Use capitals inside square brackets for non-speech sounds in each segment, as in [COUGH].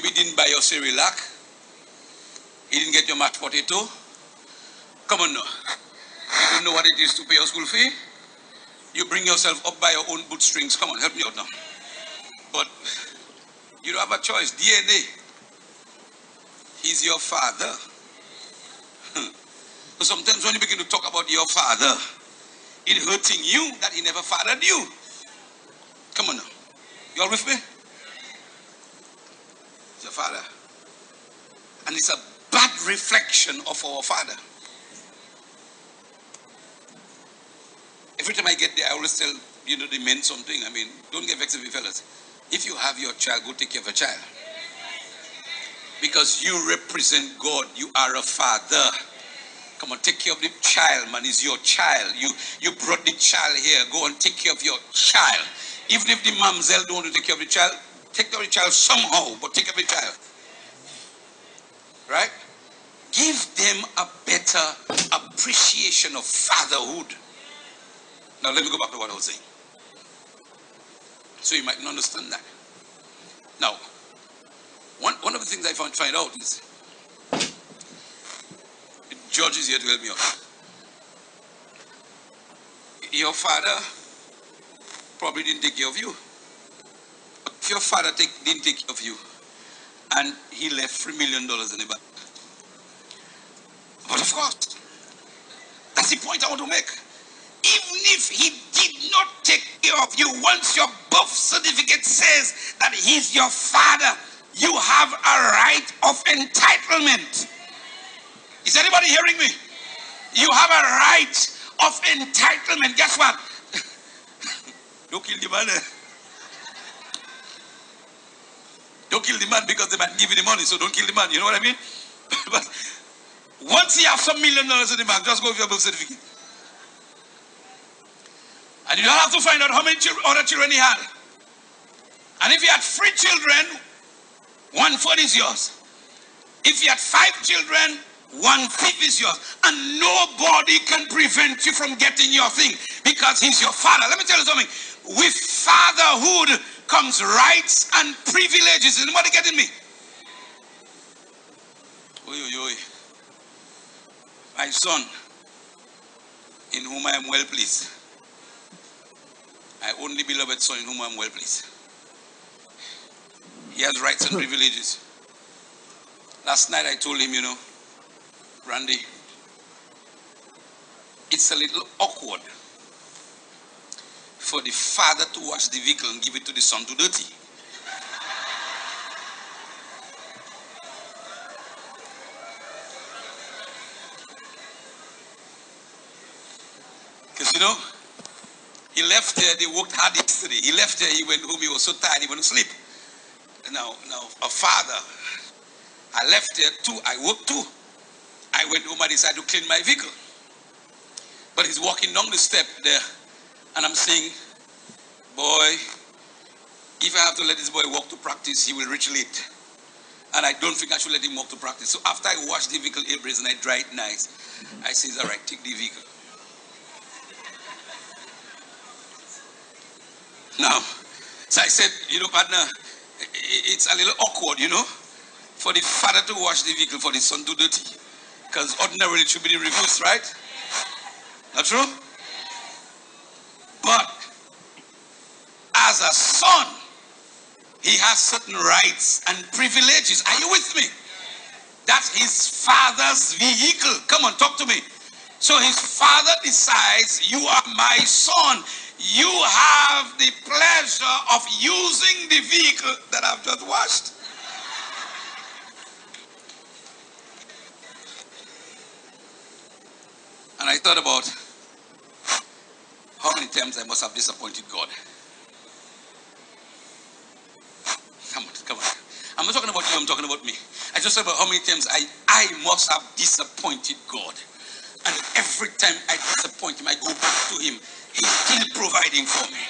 baby didn't buy your Cerelac. He didn't get your mashed potato. Come on now. You don't know what it is to pay your school fee. You bring yourself up by your own bootstrings. Come on, help me out now. But you don't have a choice. DNA. He's your father. Hmm. so sometimes when you begin to talk about your father, it hurting you that he never fathered you. Come on now. You all with me? Your father. And it's a bad reflection of our father. Every time I get there, I always tell, you know, the men something. I mean, don't get vexed with me, fellas. If you have your child, go take care of a child. Because you represent God. You are a father. Come on, take care of the child, man. It's your child. You you brought the child here. Go and take care of your child. Even if the mamzelle don't want to take care of the child, take care of the child somehow, but take care of the child. Right? Give them a better appreciation of fatherhood. Now let me go back to what I was saying. So you might not understand that. Now, one, one of the things I found find out is George is here to help me out. Your father probably didn't take care of you. If your father take, didn't take care of you and he left three million dollars in the bank. But of course, that's the point I want to make. Even if he did not take care of you, once your birth certificate says that he's your father, you have a right of entitlement. Is anybody hearing me? You have a right of entitlement. Guess what? [LAUGHS] Don't kill the man. Don't kill the man because the man give you the money, so don't kill the man. You know what I mean? [LAUGHS] but once you have some million dollars in the bank, just go with your birth certificate. And you don't have to find out how many other children he had. And if he had three children, one fourth is yours. If he had five children, one fifth is yours. And nobody can prevent you from getting your thing because he's your father. Let me tell you something. With fatherhood comes rights and privileges. Is anybody getting me? Oy, oy, oy. My son, in whom I am well pleased. My only beloved son in whom I am well pleased. He has rights and privileges. Last night I told him, you know, Randy, it's a little awkward for the father to wash the vehicle and give it to the son to dirty. Because you know, he left there, they worked hard yesterday. He left there, he went home, he was so tired, he went to sleep. Now, now, a father, I left there too, I worked too. I went home, I decided to clean my vehicle. But he's walking down the step there, and I'm saying, boy, if I have to let this boy walk to practice, he will reach late. And I don't think I should let him walk to practice. So after I wash the vehicle brace and I dry it nice, I says, all right, take the vehicle. Now, so I said, you know, partner, it's a little awkward, you know, for the father to wash the vehicle for the son to dirty. Because ordinarily it should be the reverse, right? Not true? But as a son, he has certain rights and privileges. Are you with me? That's his father's vehicle. Come on, talk to me. So his father decides, You are my son. You have the pleasure of using the vehicle that I've just washed. And I thought about how many times I must have disappointed God. Come on, come on. I'm not talking about you, I'm talking about me. I just thought about how many times I, I must have disappointed God. And every time I disappoint him, I go back to him. He's still providing for me.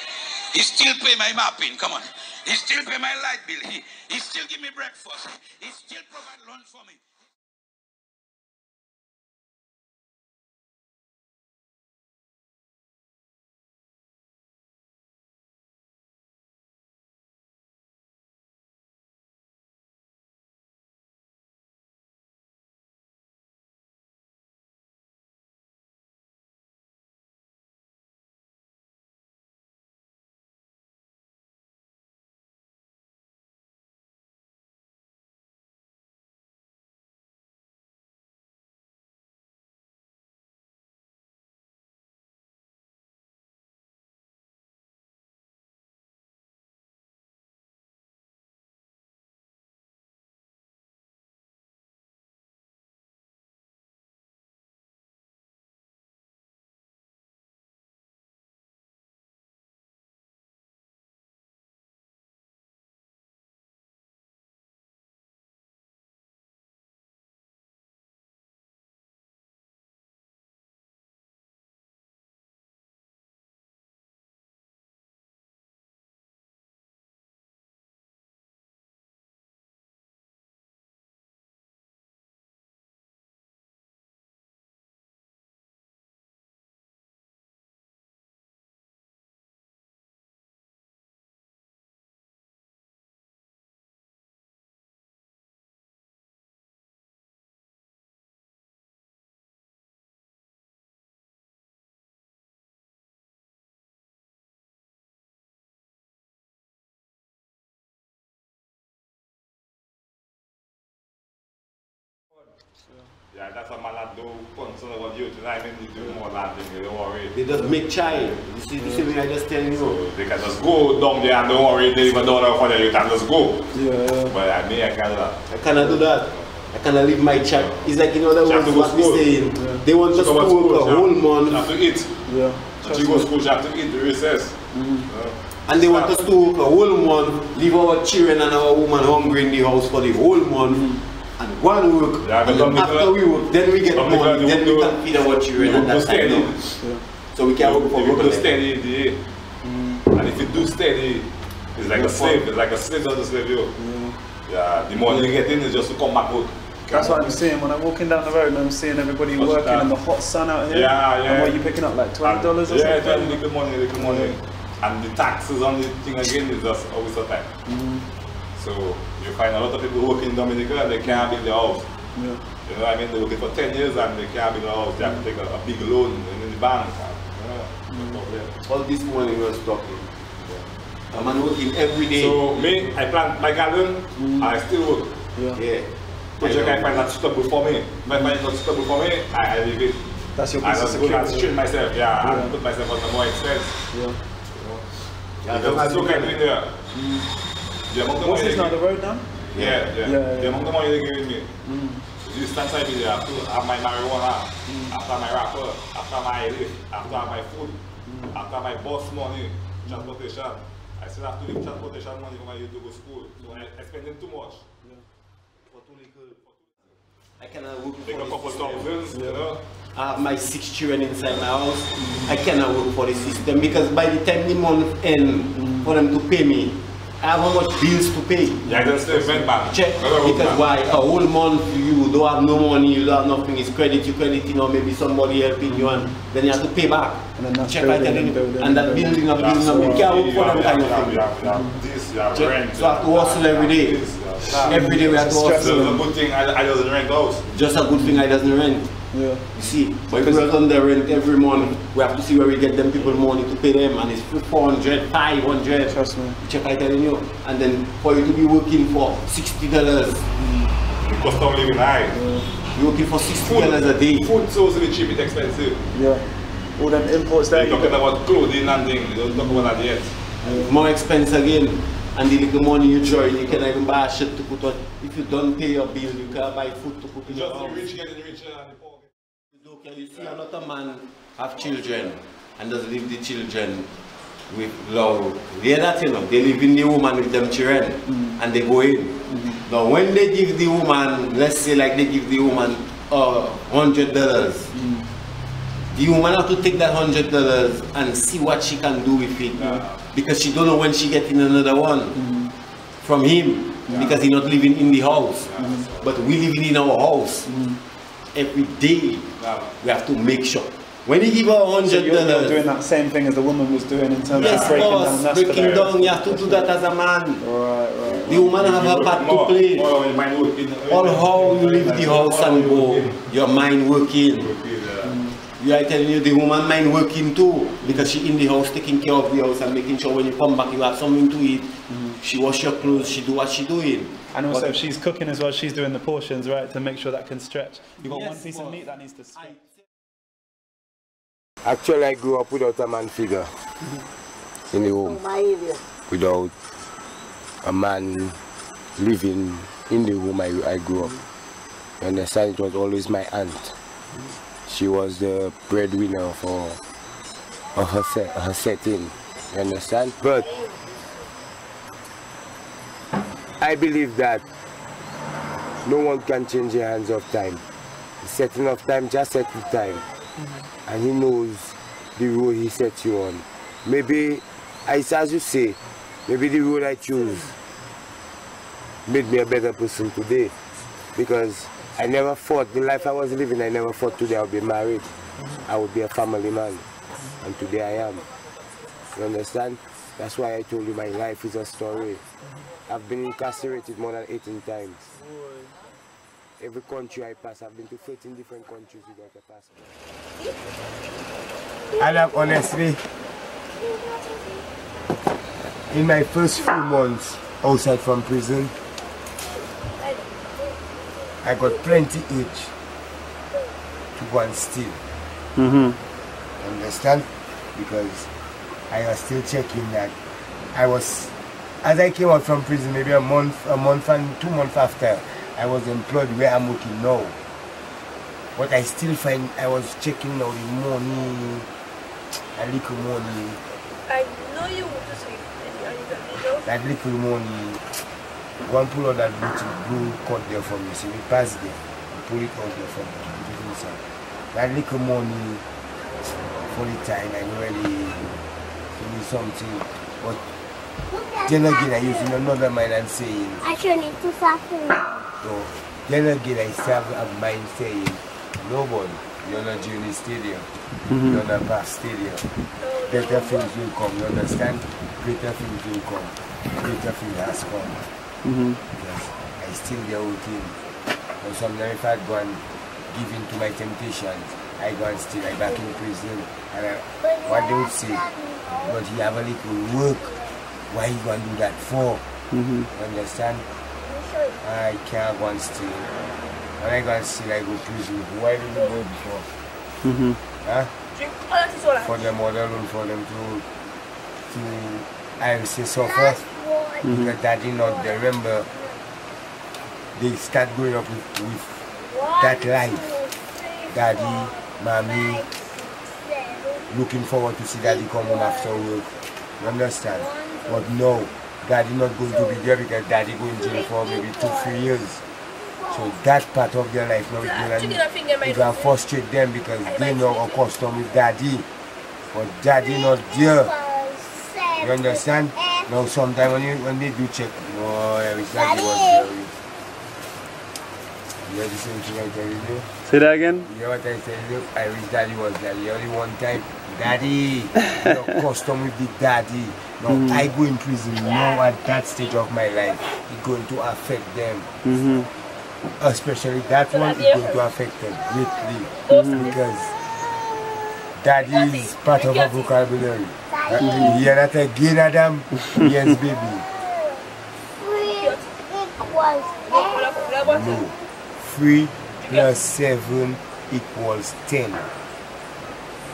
He still pay my mapping. Come on. He still pay my light bill. He, he still give me breakfast. He still provide lunch for me. Yeah, that's a man that do concern about you. I mean, you do more than thing, don't worry. They just make child. You see, you see me, I just telling you. So they can just go down there and don't worry, they even down there for youth and just go. Yeah, yeah. But I mean, I that. I cannot do that. I cannot leave my child. It's like, you know, that was to what we saying. Yeah. They want us to work school, a whole month have to eat. Yeah. She go to school, she have to eat the recess. Uh, and they want us to work a whole month, leave our children and our woman hungry in the house for the whole month. And go and work. Yeah, and then after people- we work, then we get some money, then do- we can feed our children you and go that's time steady. now. So we can work for If you do like that. steady, the mm. and if you do steady, it's like a slave. It's like a slave doesn't slave you. Mm. Yeah, the money you get in is just to come back out. That's what I'm seeing when I'm walking down the road and I'm seeing everybody What's working that? in the hot sun out here. Yeah, yeah. And what are you picking up, like twenty dollars or yeah, something? Yeah, little money, little money. Mm. And the taxes on the thing again is just always a time. Mm-hmm. So you find a lot of people working in Dominica and they can't build their house. Yeah. You know what I mean? They're working for 10 years and they can't build a house. They have to take a, a big loan in the bank. Uh, you know, Mm-hmm. All this morning we was talking. A man working every day. So me, I plant my garden, mm. I still work. Yeah. yeah. Project I find that suitable for me. If I find it not suitable for me, I, I leave it. That's your business. I piece of just go and security. strain myself, yeah, Yeah. and put myself on the more expense. Yeah. Yeah, Because that's what I'm doing there. Mm. The amount of What's money this they now? The give- road now? Yeah, yeah. Yeah, yeah. Mm. The amount of money they're giving me. You stand side me there, I have to have my marijuana, Mm. after my rapper, after my lift, after my food, Mm. after my bus money, transportation. I still have to leave transportation money for my youth to go school. So I, I spending too much. For too little. I cannot work Take a for couple the system. you know. I have my six children inside my house. I cannot work for the system because by the time the month end for them to pay me, I have how much bills to pay. Yeah, I can still invent bank. Check because why a whole month you don't have no money, you don't have nothing, it's credit, you credit, you know, maybe somebody helping you and then you have to pay back. And then that's Check I building tell and you, building and that and building up, Yeah, building up, you can't work you for them have- kind of have- thing. you have- you have this, you have Check. rent, So I have to you hustle every day. this, you have that. Every day we have to So it's a good thing I, I just rent house. Just a good thing I doesn't rent. Yeah. You see, but if we are on the rent every month, we have to see where we get them people money to pay them, and it's 400, 500. Trust me. Check I telling you. And then for you to be working for $60, The cost of living high. you're working for $60 a day. Food so really cheap, it's expensive. Yeah. All them imports They're there. you talking got. about clothing and things, they don't talk about that yet. More expense again. And the little money you join, in, you cannot even buy a shirt to put on. If you don't pay your bill, you can't buy food to cook in It's your just the rich getting richer and the poor getting Okay, you see another man have children and does leave the children with love. Hear that you know, they leave in the woman with them children mm. and they go in. Mm-hmm. Now when they give the woman, let's say like they give the woman uh hundred dollars, mm. the woman have to take that hundred dollars and see what she can do with it. Yeah. Because she don't know when she getting another one mm-hmm. from him because he not living in the house. But we living in our house mm-hmm. every day Yeah. we have to make sure. When you give her So hundred you're, you're doing that same thing as the woman was doing in terms yes, of breaking boss, down. That's breaking the- down, you have to do that as a man. Right, right. The woman have a part to play. more in my work in- All how you leave the house and go, your mind working. Work yeah. You are telling you the woman mind working too because she in the house taking care of the house and making sure when you come back you have something to eat. Mm. She wash your clothes, she do what she doing. And also, But- if she's cooking as well, she's doing the portions, right, to make sure that can stretch. You've got Yes, one piece of meat that needs to stretch. Actually, I grew up without a man figure in the home, without a man living in the home I, I grew up. You understand? It was always my aunt. She was the breadwinner for of her, set, her setting. You understand? But I believe that no one can change the hands of time. The setting of time, just set the time mm-hmm. and he knows the road he sets you on. Maybe, it's as you say, maybe the road I choose made me a better person today because I never thought, the life I was living, I never thought today I would be married. Mm-hmm. I would be a family man. Mm-hmm. And today I am. You understand? That's why I told you my life is a story. I've been incarcerated more than 18 times. Every country I pass, I've been to 13 different countries without a passport. And I'm honestly, in my first few months outside from prison, I got plenty age to go and steal. Mm-hmm. Understand? Because I was still checking that I was as I came out from prison maybe a month a month and two months after I was employed where I'm working now. But I still find I was checking now the money a little money I know you want to sleep. And you don't know. that little money One pull out that little blue cut there for me. See we pass there. Pull it out there for me. Put it inside. That little money for the time I really give me something. But then again I using another mind and saying I should need to suffer. so then again I still have a mind saying nobody, you're not Junior Stadium, you're not past stadium. Better things will come, you understand? Greater things will come. Greater things has come. Mm-hmm. Yes, I still there working. But sometimes if I go and give in to my temptations, I go and still I back in prison. And I, what they would say, but he have a little work. Why you going to do that for? Mm-hmm. You understand? I can't go and steal. When I go and steal, I go prison. Why did you go before? Mm-hmm. Huh? Drink all that is all For them mother alone, for them to, to, I will say suffer. Because daddy not there. Remember, they start growing up with, with that life. Daddy, mommy, looking forward to see daddy come home after work. You understand? But no, daddy not going to be there because daddy going to jail for maybe two, three years. So that part of their life now is Chicken going and finger, my to gonna frustrate them because they know accustomed with daddy. But daddy not there. You understand? Now sometimes when you when they do check, no, I wish daddy was there. You hear the same thing I tell you? Say that again. You know what I tell you? I wish daddy was there. The only one time, daddy, you know, [LAUGHS] custom with the daddy. Now I go in prison now at that stage of my life. It's going to affect them. Mm-hmm. Especially that one is going to affect them greatly. Because daddy is part of our vocabulary. You hear that again, Adam? [LAUGHS] Yes, baby. Three equals ten. No. 3 plus 7 equals 10.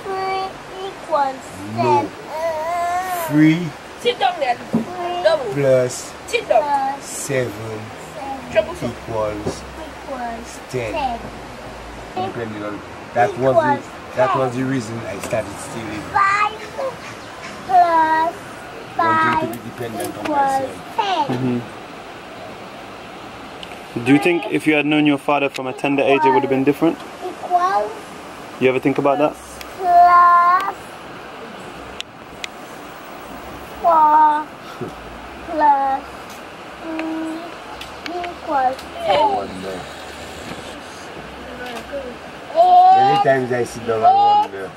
Three equals No. ten. 3 Sit down there. Three Double. plus Sit down. plus 7 seven Triple four. equals equals 10. ten. That was the, that was the reason I started stealing. Five plus Wanting to five be dependent on equals myself. ten. Do you think if you had known your father from a tender age, it would have been different? You ever think about that? plus four plus three equals no. Many times I sit down and wonder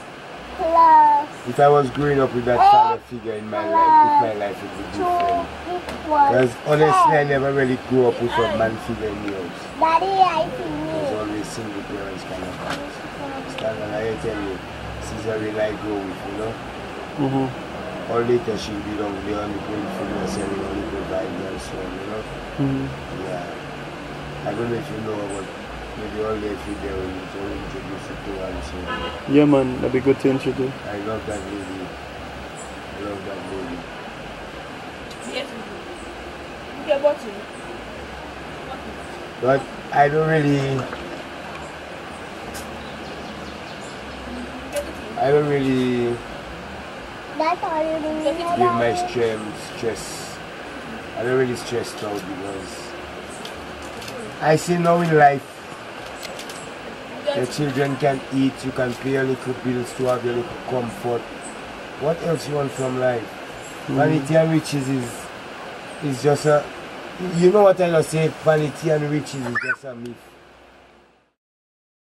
plus if I was growing up with that kind of figure in my life, if my life would be different. equals Because honestly, I never really grew up with a man figure in the house. Daddy, I It was finish. always single parents kind of house. Stand and I tell you, Caesar will I grow with, you know. Mm-hmm. Or later she'll be down there on the going for me selling only provide and so on, you know. Mm-hmm. Yeah. I don't know if you know but maybe all day if you there when you will introduce you to her and so. Yeah, man, that'd be good to introduce. I love that lady. I love that lady. Yes. Your bottle. But I don't really I don't really That's all you need. give my strength stress. I don't really stress out because I see now in life your children can eat, you can pay your little bills to have your little comfort. What else you want from life? Hmm. Vanity and riches is is just a you know what I just say, vanity and riches is just a myth.